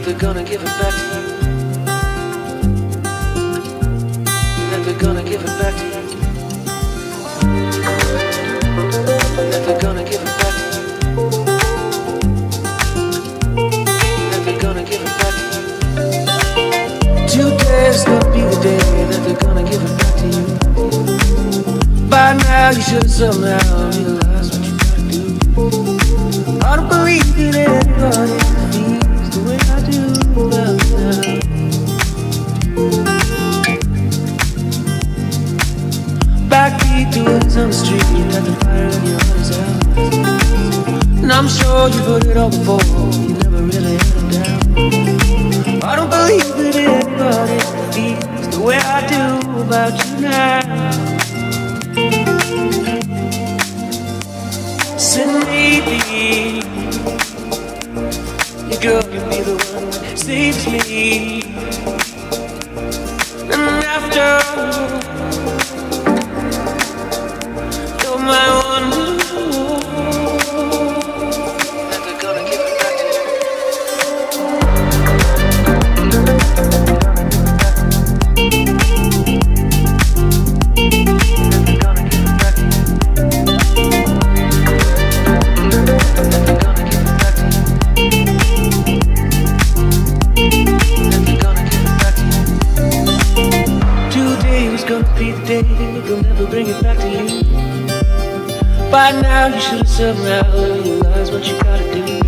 that they're gonna give it back to you. That they're gonna give it back to you. That they're gonna give it back to you. That they're gonna give it back to you. Today's gonna be the day that they're gonna give it back to you. By now you should somehow realize the street, you got the fire in your eyes. And I'm sure you've heard it all before, you never really had it down. I don't believe that anybody feels the way I do about you now. Said maybe you girl can be the one that saves me. By now you should have somehow realized what you gotta do.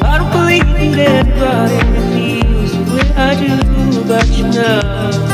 I don't believe that anybody feels the way I do about you now.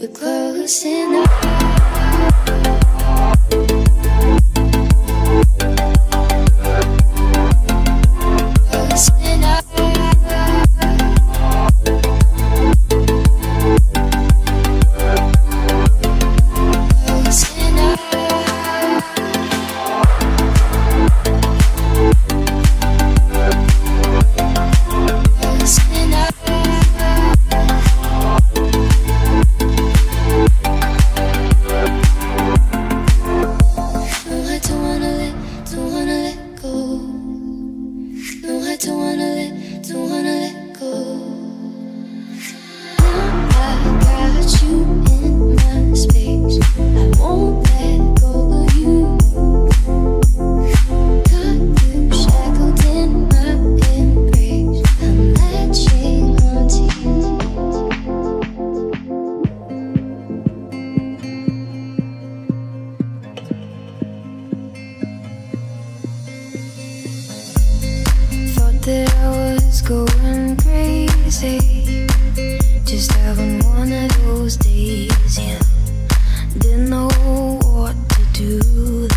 we're closing up. that I was going crazy. Just having one of those days, yeah. Didn't know what to do.